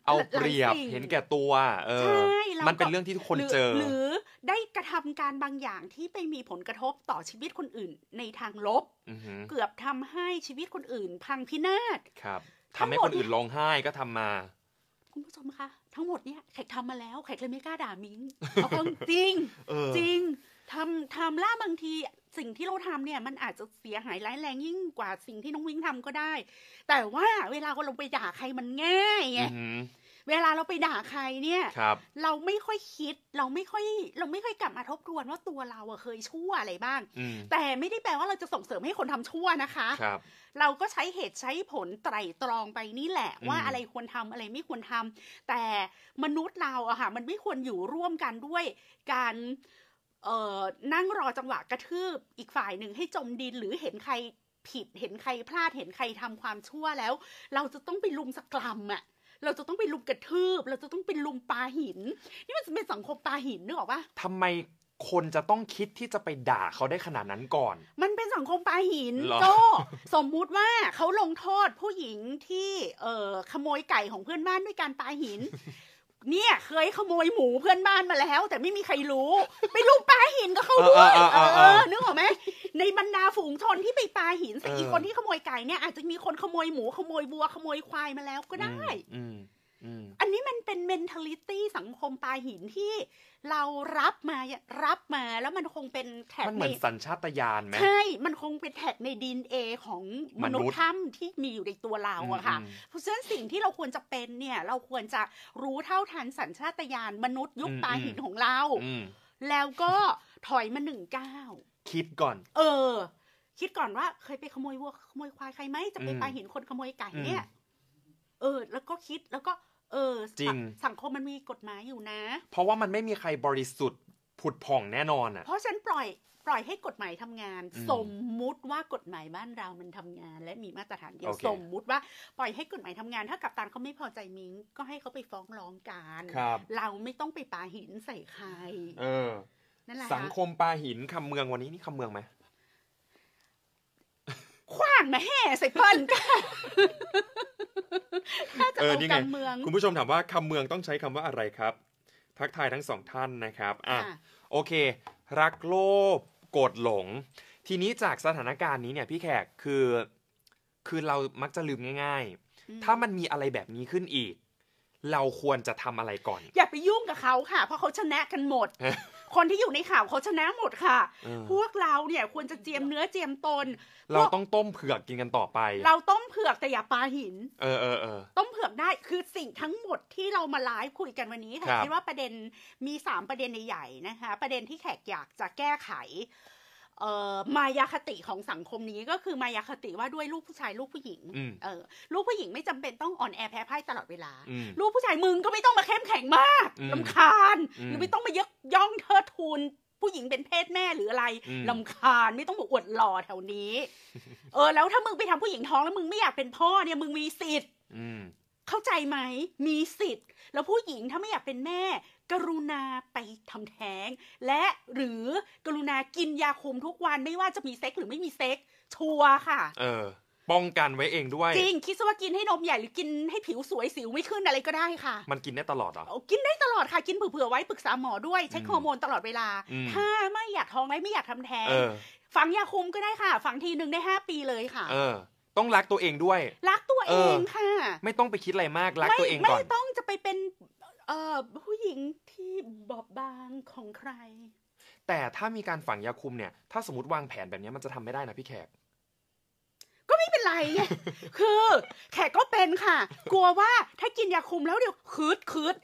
เอาเปรียบหลายสิ่งเห็นแก่ตัว เออใช่แล้วมันเป็นก็เรื่องที่ทุกคนหรือเจอ หรือได้กระทำการบางอย่างที่ไปมีผลกระทบต่อชีวิตคนอื่นในทางลบอือหือเกือบทำให้ชีวิตคนอื่นพังพินาศครับทั้ทำงให้หมดคนอื่นร้องไห้ก็ทำมาคุณผู้ชมคะทั้งหมดเนี่ยแขกทำมาแล้วแขกเลยไม่กล้าด่ามิงเอาเข้าจริงเออจริงทำทำล่าบางทีสิ่งที่เราทำเนี่ยมันอาจจะเสียหายร้ายแรงยิ่งกว่าสิ่งที่น้องวิ้งทำก็ได้ แต่ว่าเวลาเราลงไปด่าใครมันง่ายไงอือหือเวลาเราไปด่าใครเนี่ยครับเราไม่ค่อยคิด เราไม่ค่อย เราไม่ค่อยกลับมาทบทวนว่าตัวเราอะเคยชั่วอะไรบ้างอืมแต่ไม่ได้แปลว่าเราจะส่งเสริมให้คนทำชั่วนะคะครับเราก็ใช้เหตุใช้ผลไตร่ตรองไปนี่แหละอืมว่าอะไรควรทำอะไรไม่ควรทำแต่มนุษย์เราอะค่ะ มันไม่ควรอยู่ร่วมกันด้วยการ เอ่อนั่งรอจังหวะกระทืบอีกฝ่ายหนึ่งให้จมดินหรือเห็นใครผิด เห็นใครพลาดเห็นใครทำความชั่วแล้ว เราจะต้องไปลุมสกรัมอะเราจะต้องไปลุมกระทืบ เราจะต้องไปลุมปาหิน นี่มันเป็นสังคมปาหินนึกออกปะทำไมคนจะต้องคิดที่จะไปด่าเขาได้ขนาดนั้นก่อน มันเป็นสังคมปลาหินเหรอโจสมมุติว่าเขาลงโทษผู้หญิงที่เอ่อขโมยไก่ของเพื่อนบ้านด้วยการปาหิน เนี่ยเคยขโมยหมูเพื่อนบ้านมาแล้ว แต่ไม่มีใครรู้ไปลุมปาหินกับเขาด้วยเออเออเออเออเออนึกออกไหมในบรรดาฝูงชนที่ไปปาหินแต่เอออีอีกคนที่ขโมยไก่เนี่ยอาจจะมีคนขโมยหมูขโมยวัวขโมยควายมาแล้วก็ได้ อืม อืมอันนี้มันเป็น mentality สังคมปลาหินที่เรารับมารับมาแล้วมันคงเป็นแท็อืกมมันเหมือนในสัญชาตญาณไหมใช่ มันคงเป็นแท็กในดีเอของมมนุนุษษย์ย์ถ้ำที่มีอยู่ในตัวเราอะค่ะอืมเพราะฉะนั้นสิ่งที่เราควรจะเป็นเนี่ย เราควรจะรู้เท่าทันสัญชาตญาณมนุษย์ยุคอืมปลาหินของเราอืมแล้วก็ถอยมาหนึ่งก้าวคิดก่อน เออ คิดก่อนว่าเคยไปขโมยวัวขโมยควายใครไหมจะไปอืมปลาหินคนขโมยไก่อืมเนี่ย เออ แล้วก็คิดแล้วก็ เออจริงสัสังคมมันมีกฎหมายอยู่นะ เพราะว่ามันไม่มีใครบริสุทธิ์ผุดผ่องแน่นอนอะ เพราะฉันปล่อยปล่อยให้กฎหมายทำงานอืมสมมุติว่ากฎหมายบ้านเรามันทำงาน และมีมาตรฐานเดียวโอเคสมมุติว่าปล่อยให้กฎหมายทำงาน ถ้ากัปตันเขาไม่พอใจมิงก็ให้เขาไปฟ้องร้องกันครับเราไม่ต้องไปปาหินใส่ใคร เออนั่นแหละสังคมปลาหินคำเมืองวันนี้นี่คำเมืองไหมขว้างมาแห่ใส่เปิ้ลกันถ้าจะ เออเอานี่ไงการเมืองคุณผู้ชมถามว่าคำเมืองต้องใช้คำว่าอะไรครับ ทักทายทั้งสองท่านนะครับอะค่ะโอเค รักโลภโกรธหลง ทีนี้จากสถานการณ์นี้เนี่ยพี่แขกคือคือเรามักจะลืมง่ายอืมๆถ้ามันมีอะไรแบบนี้ขึ้นอีก เราควรจะทำอะไรก่อน อย่าไปยุ่งกับเขาค่ะ เพราะเขาชนะกันหมด คนที่อยู่ในข่าวเขาชนะหมดค่ะเออพวกเราเนี่ยควรจะเจียมเนื้อเจียมตน เราต้องต้มเผือกกินกันต่อไป เราต้มเผือกแต่อย่าปาหิน เออเออเออต้มเผือกได้คือสิ่งทั้งหมดที่เรามาไลฟ์คุยกันวันนี้ครัค่ะบคิดว่าประเด็นมีสามประเด็นใหญ่ๆนะคะ ประเด็นที่แขกอยากจะแก้ไขเอ่อ มายาคติของสังคมนี้ก็คือมายาคติว่าด้วยลูกผู้ชายลูกผู้หญิงอืมเออลูกผู้หญิงไม่จำเป็นต้องอ่อนแอแพ้พ่ายตลอดเวลาอืมลูกผู้ชายมึงก็ไม่ต้องมาเข้มแข็งมากอืมลำคาญอืมหรือไม่ต้องมายกย่องเทิดทูนผู้หญิงเป็นเพศแม่หรืออะไรอืมลำคาญไม่ต้องมาอวดหล่อแถวนี้ เออ แล้วถ้ามึงไปทำผู้หญิงท้องแล้วมึงไม่อยากเป็นพ่อเนี่ยมึงมีสิทธิ์อืมเข้าใจไหมมีสิทธิ์ แล้วผู้หญิงถ้าไม่อยากเป็นแม่ กรุณาไปทำแท้ง และหรือกรุณากินยาคุมทุกวันไม่ว่าจะมีเซ็กหรือไม่มีเซ็กชัวร์ค่ะ เออ ป้องกันไว้เองด้วย จริง คิดซะว่ากินให้นมใหญ่หรือกินให้ผิวสวยสิวไม่ขึ้นอะไรก็ได้ค่ะ มันกินได้ตลอดเหรอเอากินได้ตลอดค่ะกินเผื่อๆไว้ปรึกษาหมอด้วยเช็คอืมฮอร์โมนตลอดเวลาอืมถ้าไม่อยากท้องและไม่อยากทำแท้งเออฝังยาคุมก็ได้ค่ะ ฝังทีหนึ่งได้ห้าปีเลยค่ะ เออ ต้องรักตัวเองด้วย รักตัวเอเอองค่ะ ไม่ต้องไปคิดอะไรมากรักตัวเองไม่ก่อนไม่ต้องจะไปเป็น เอ่อผู้หญิงที่บอบบางของใคร แต่ถ้ามีการฝังยาคุมเนี่ย ถ้าสมมติวางแผนแบบนี้มันจะทำไม่ได้นะพี่แขก ก็ไม่เป็นไรไง คือแขกก็เป็นค่ะ กลัวว่าถ้ากินยาคุมแล้วเดี๋ยวคืดคืด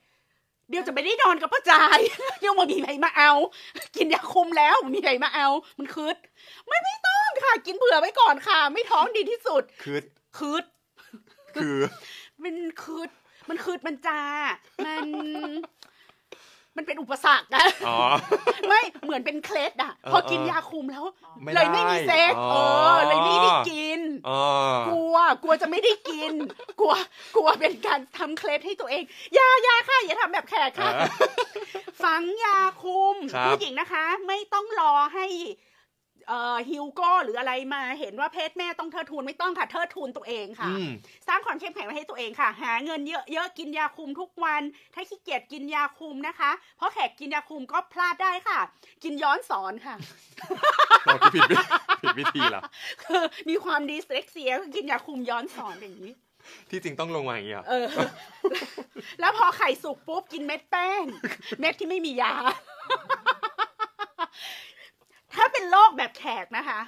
เดี๋ยวจะไม่ได้นอนกับป้าจายเดี๋ยวมามีใครมาเอา กินยาคุมแล้วมีใครมาเอา มันคืดไม่ไม่ต้องค่ะ กินเผื่อไว้ก่อนค่ะ ไม่ท้องดีที่สุด คือคืดคือมันคืด มันคืดมันจา มัน มันเป็นอุปสรรคอะอ๋อ ไม่เหมือนเป็นเคล็ดอะเออพอกินเออยาคุมแล้ว ไม่เลยไม่มีเซ็กได้เออ๋อ อ เลยไม่ได้กิน อ๋อ กลัวกลัวจะไม่ได้กิน กลัวกลัวเป็นการทำเคล็ดให้ตัวเองอยาอยาค่ะอย่าทำแบบแขกเอค่ะอฝังยาคุมครับ ผู้หญิงนะคะ ไม่ต้องรอให้เอ่อ ฮิวโก้หรืออะไรมาเห็นว่าเพศแม่ต้องเทิดทูนไม่ต้องค่ะเทิดทูนตัวเองค่ะอืมสร้างความเข้มแข็งไว้ให้ตัวเองค่ะ หาเงินเยอะๆกินยาคุมทุกวัน ถ้าขี้เกียจกินยาคุมนะคะ เพราะแขกกินยาคุมก็พลาดได้ค่ะ กินย้อนสอนค่ะเราก็ผิดวิผิดวิธีละคือมีความดีสเล็กเซียก็กินยาคุมย้อนสอนอย่างนี้ที่จริงต้องลงมาอย่างนี้เหรอเออ แล้วพอไข่สุกปุ๊บกินเม็ดแป้ง เม็ดที่ไม่มียา ถ้าเป็นโรคแบบแขกนะคะ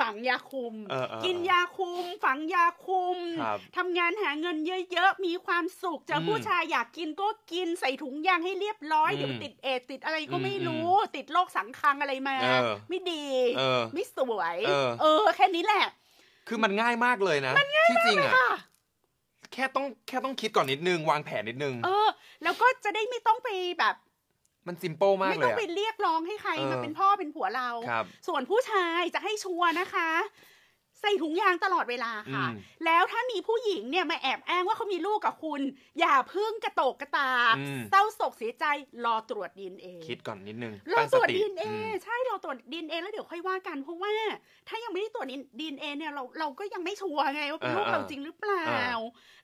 ฝังยาคุมเออเออกินยาคุม ฝังยาคุมครับทำงานหาเงินเยอะๆ มีความสุขเจออมผู้ชายอยากกินก็กินใส่ถุงยางให้เรียบร้อยอืมเดี๋ยวติดเอดส์ติดอะไรก็ไม่อืมรู้ ติดโรคสังคังอะไรมาเออไม่ดีเออไม่สวยเออเออ แค่นี้แหละ คือมันง่ายมากเลยนะ ที่จริงอะค่ะแค่ต้องแค่ต้องคิดก่อนนิดนึง วางแผนนิดนึง เออ แล้วก็จะได้ไม่ต้องไปแบบ มันซิมเปิลมากไม่เลต้อยงอะไปเรียกร้องให้ใครเออมาเป็นพ่อเป็นผัวเราครับส่วนผู้ชายจะให้ชัวร์นะคะ ใส่ถุงยางตลอดเวลาค่ะอืมแล้วถ้ามีผู้หญิงเนี่ยมาแอบอ้างว่าเขามีลูกกับคุณ อย่าเพึ่งกระโตกกระตากอืมเศร้าโศกเสียใจรอตรวจดีเอคิดก่อนนิดนึงเราตั้งตสรวจติดีเออืมใช่เราตรวจดีเอแล้วเดี๋ยวค่อยว่ากันเพราะว่า ถ้ายังไม่ได้ตรวจดีเอเนี่ยเราเราก็ยังไม่ชัวร์ไงว่าเป็นลูกอ่าเราจริงหรือเปล่าอ่า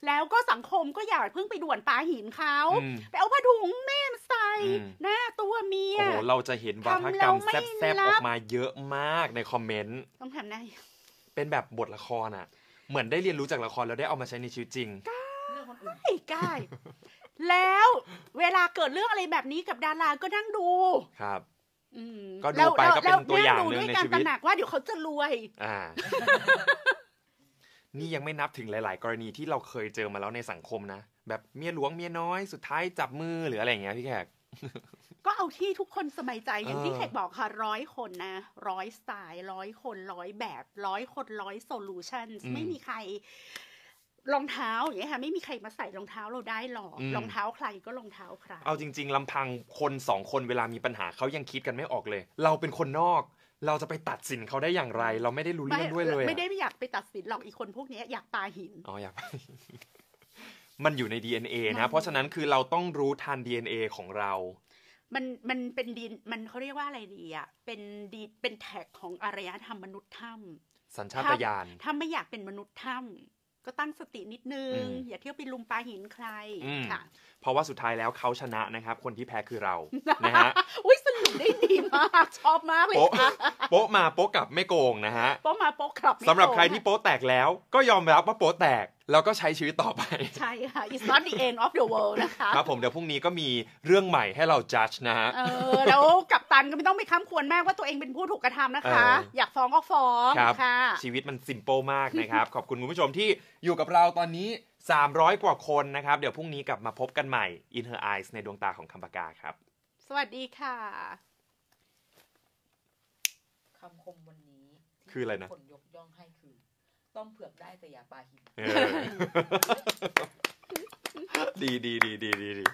แล้วก็สังคมก็อย่าเพิ่งไปด่วนปาหินเขาอืมไปเอาผ้าถุงแม่มาใส่อืมหน้าตัวเมียโอ้โหเราจะเห็นวาทกรรมทำเราไม่แซ่บๆรัอบอกมาเยอะมากในคอมเมนต์ต้องทำได้ เป็นแบบบทละครอะ เหมือนได้เรียนรู้จากละครแล้วได้เอามาใช้ในชีวิตจริง เรื่องคนอื่นไอ้กายแล้วเวลาเกิดเรื่องอะไรแบบนี้กับดาราก็นั่งดูครับ อืมก็ดูไปก็เป็นตัวอย่างหนึ่งแล้ในดูด้วยชีวิตการตระหนักว่าเดี๋ยวเขาจะรวย อ่า นี่ยังไม่นับถึงหลาย ๆ กรณีที่เราเคยเจอมาแล้วในสังคมนะ แบบเมียหลวงเมียน้อยสุดท้ายจับมือหรืออะไรอย่างเงี้ยพี่แขก ก็เอาที่ทุกคนสบายใจอย่างที่เออแขกบอกค่ะร้อยคนนะร้อยสไตล์ร้อยคนร้อยแบบร้อยคนร้อยโซลูชันไม่มีใครรองเท้าอย่างเงี้ยค่ะไม่มีใครมาใส่รองเท้าเราได้หรอกรองเท้าใครก็รองเท้าใครเอาจริง ๆลำพังคนสองคนเวลามีปัญหาเขายังคิดกันไม่ออกเลย เราเป็นคนนอกเราจะไปตัดสินเขาได้อย่างไร เราไม่ได้รู้เรื่องด้วยเลยอะไม่ได้ไม่อยากไปตัดสินหรอกอีกคนพวกเนี้ยอยากปาหินอ๋ออยากมันอยู่ใน DNA มันะนเพราะฉะนั้นคือเราต้องรู้ทัน DNA ของเรา มันมันเป็นดินมันเขาเรียกว่าอะไรดีอะเป็นดีเป็นแท็กของอารยธรรมมนุษย์ถ้ำสัญชาตญาณถ้าไม่อยากเป็นมนุษย์ถ้ำก็ตั้งสตินิดนึงอืมอย่าเที่ยวไปลุมปลาหินใครอืมค่ะ เพราะว่าสุดท้ายแล้วเขาชนะนะครับ คนที่แพ้คือเรานะฮะอุ้ยสรุป ได้ดีมากชอบมากเลยโป๊ะค่ะโป๊ะมาโป๊ะกลับไม่โกงนะฮะโป๊ะมาโป๊ะกลับไม่สำหรับโกงใครที่โป๊ะแตกแล้ว ก็ยอมรับว่าโป๊ะแตกแล้วก็ใช้ชีวิตต่อไป ใช่ค่ะ it's not the end of the world นะคะครับผมเดี๋ยวพรุ่งนี้ก็มีเรื่องใหม่ให้เรา judge นะฮะเออแล้วกับตันก็ไม่ต้องไปค้ำควรมากว่าตัวเองเป็นผู้ถูกกระทำนะคะเอออยากฟ้องก็ฟ้องครับค่ะ ชีวิตมันซิมเ l ิลมากนะครับ ขอบคุณคุณผู้ชมที่อยู่กับเราตอนนี้ 300 กว่าคนนะครับ เดี๋ยวพรุ่งนี้กลับมาพบกันใหม่ In Her Eyes ในดวงตาของคำปากาครับส วัสดีค่ะ คำคมวันนี้ที่คืออะไรนะ คนยกย่องให้คือ ต้มเผือกได้แต่อย่าปลาหิน เออ ดีดีดีดีดีดี